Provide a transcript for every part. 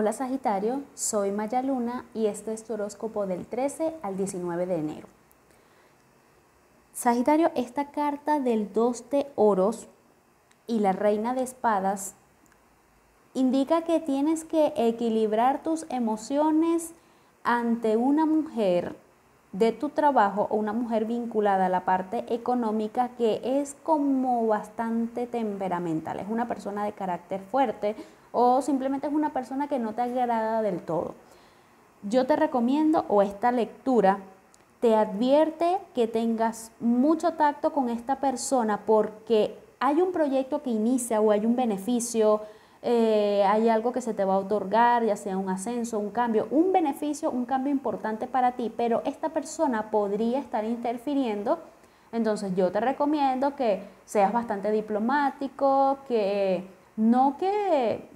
Hola Sagitario, soy Maya Luna y este es tu horóscopo del 13 al 19 de enero. Sagitario, esta carta del 2 de oros y la reina de espadas indica que tienes que equilibrar tus emociones ante una mujer de tu trabajo o una mujer vinculada a la parte económica que es como bastante temperamental, es una persona de carácter fuerte o simplemente es una persona que no te agrada del todo. Yo te recomiendo o esta lectura te advierte que tengas mucho tacto con esta persona porque hay un proyecto que inicia o hay un beneficio, eh, hay algo que se te va a otorgar, ya sea un ascenso, un cambio, un beneficio, un cambio importante para ti, pero esta persona podría estar interfiriendo. Entonces yo te recomiendo que seas bastante diplomático, que no que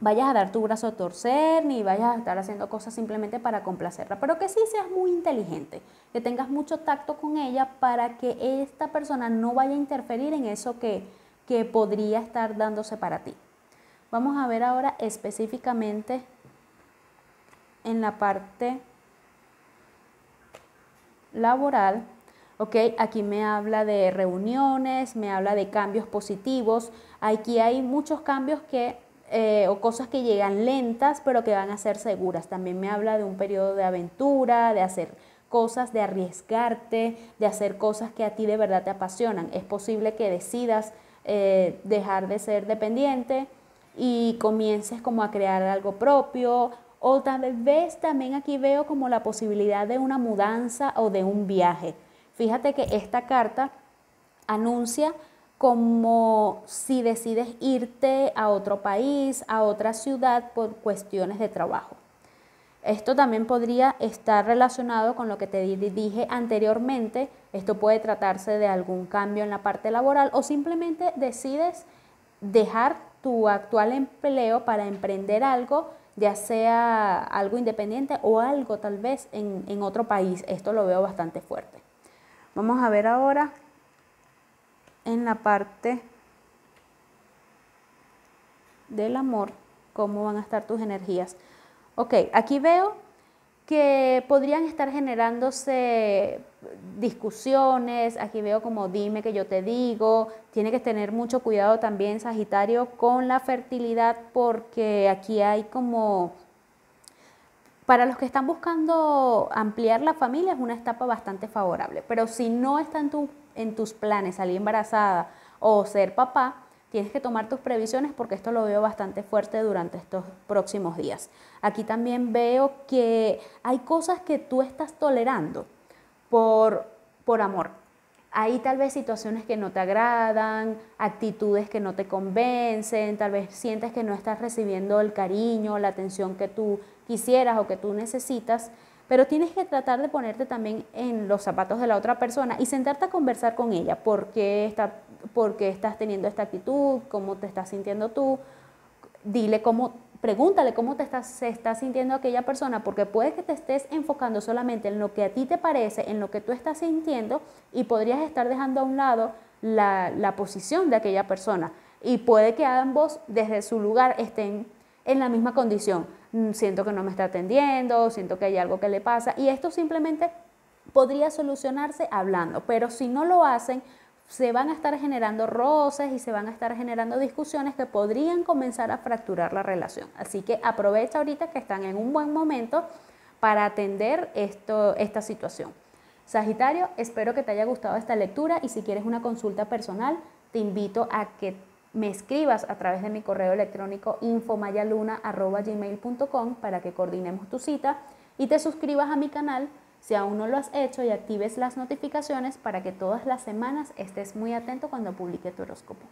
vayas a dar tu brazo a torcer, ni vayas a estar haciendo cosas simplemente para complacerla, pero que sí seas muy inteligente, que tengas mucho tacto con ella para que esta persona no vaya a interferir en eso que, que podría estar dándose para ti. Vamos a ver ahora específicamente en la parte laboral. Ok, aquí me habla de reuniones, me habla de cambios positivos. Aquí hay muchos cambios que, eh, o cosas que llegan lentas, pero que van a ser seguras. También me habla de un periodo de aventura, de hacer cosas, de arriesgarte, de hacer cosas que a ti de verdad te apasionan. Es posible que decidas eh, dejar de ser dependiente y comiences como a crear algo propio o tal vez también aquí veo como la posibilidad de una mudanza o de un viaje. Fíjate que esta carta anuncia como si decides irte a otro país, a otra ciudad por cuestiones de trabajo. Esto también podría estar relacionado con lo que te dije anteriormente. Esto puede tratarse de algún cambio en la parte laboral o simplemente decides dejar tu actual empleo para emprender algo, ya sea algo independiente o algo tal vez en, en otro país. Esto lo veo bastante fuerte. Vamos a ver ahora en la parte del amor cómo van a estar tus energías. Ok, aquí veo que podrían estar generándose discusiones, aquí veo como dime que yo te digo, tiene que tener mucho cuidado también Sagitario con la fertilidad porque aquí hay como, para los que están buscando ampliar la familia es una etapa bastante favorable, pero si no está en, tus planes salir embarazada o ser papá, tienes que tomar tus previsiones porque esto lo veo bastante fuerte durante estos próximos días. Aquí también veo que hay cosas que tú estás tolerando por, por amor. Hay tal vez situaciones que no te agradan, actitudes que no te convencen, tal vez sientes que no estás recibiendo el cariño, la atención que tú quisieras o que tú necesitas, pero tienes que tratar de ponerte también en los zapatos de la otra persona y sentarte a conversar con ella, porque está por qué estás teniendo esta actitud, cómo te estás sintiendo tú, dile cómo, pregúntale cómo te estás, se está sintiendo aquella persona, porque puede que te estés enfocando solamente en lo que a ti te parece, en lo que tú estás sintiendo, y podrías estar dejando a un lado la, la posición de aquella persona. Y puede que ambos desde su lugar estén en la misma condición. Mm, siento que no me está atendiendo, siento que hay algo que le pasa, y esto simplemente podría solucionarse hablando, pero si no lo hacen, se van a estar generando roces y se van a estar generando discusiones que podrían comenzar a fracturar la relación. Así que aprovecha ahorita que están en un buen momento para atender esto, esta situación. Sagitario, espero que te haya gustado esta lectura y si quieres una consulta personal, te invito a que me escribas a través de mi correo electrónico infomayaluna.gmail.com para que coordinemos tu cita y te suscribas a mi canal si aún no lo has hecho y actives las notificaciones para que todas las semanas estés muy atento cuando publique tu horóscopo.